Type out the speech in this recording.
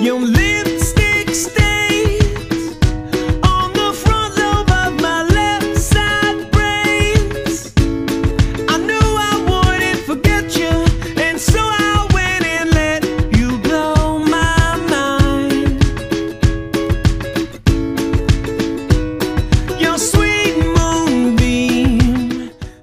You live